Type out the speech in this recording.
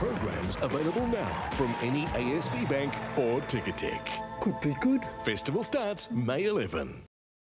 programs available now from any ASB bank or Ticketek. Could be good. Festival starts May 11.